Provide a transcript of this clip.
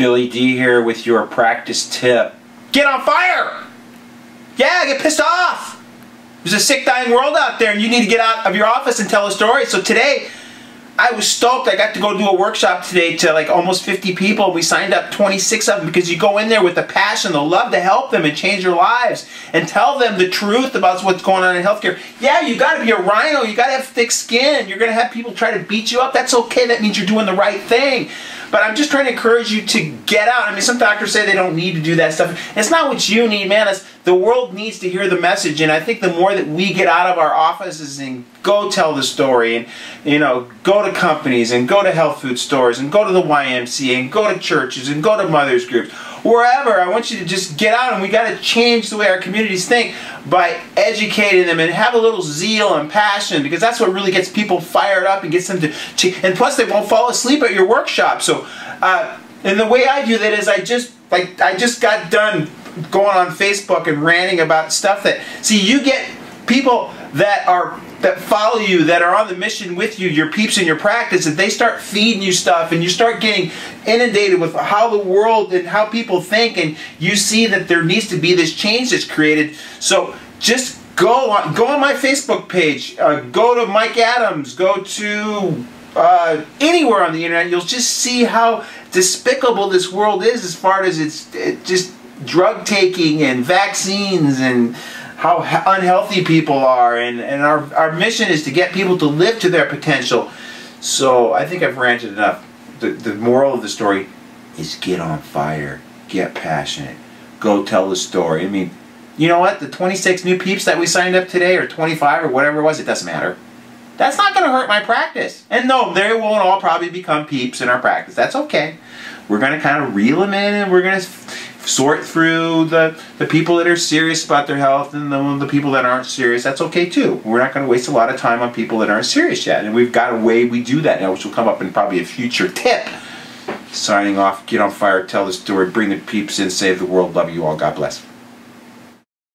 Billy D here with your practice tip. Get on fire! Yeah, get pissed off! There's a sick, dying world out there, and you need to get out of your office and tell a story. So today, I was stoked. I got to go do a workshop today to like almost 50 people. We signed up 26 of them because you go in there with a passion, the love to help them and change their lives and tell them the truth about what's going on in healthcare. Yeah, you got to be a rhino. You got to have thick skin. You're going to have people try to beat you up. That's okay. That means you're doing the right thing. But I'm just trying to encourage you to get out. I mean, some doctors say they don't need to do that stuff. It's not what you need, man. It's, the world needs to hear the message. And I think the more that we get out of our offices and go tell the story and, you know, go to companies and go to health food stores and go to the YMCA and go to churches and go to mothers groups, wherever, I want you to just get out and we got to change the way our communities think by educating them and have a little zeal and passion because that's what really gets people fired up and gets them to, and plus they won't fall asleep at your workshop. So, uh, and the way I do that is I just, like, I just got done going on Facebook and ranting about stuff that, see, you get people that are that follow you, that are on the mission with you, your peeps in your practice, and they start feeding you stuff and you start getting inundated with how the world and how people think, and you see that there needs to be this change that's created. So just go on, go on my Facebook page, uh, go to Mike Adams, go to uh, anywhere on the internet, you'll just see how despicable this world is as far as it's it just drug taking and vaccines and how unhealthy people are and, and our, our mission is to get people to live to their potential. So I think I've ranted enough. The, the moral of the story is get on fire get passionate go tell the story. I mean you know what? The 26 new peeps that we signed up today or 25 or whatever it was it doesn't matter. That's not going to hurt my practice. And no they won't all probably become peeps in our practice. That's okay. We're going to kind of reel them in and we're going to sort through the, the people that are serious about their health and the, the people that aren't serious. That's okay too. We're not going to waste a lot of time on people that aren't serious yet. And we've got a way we do that now, which will come up in probably a future tip. Signing off, get on fire, tell the story, bring the peeps in, save the world. Love you all. God bless.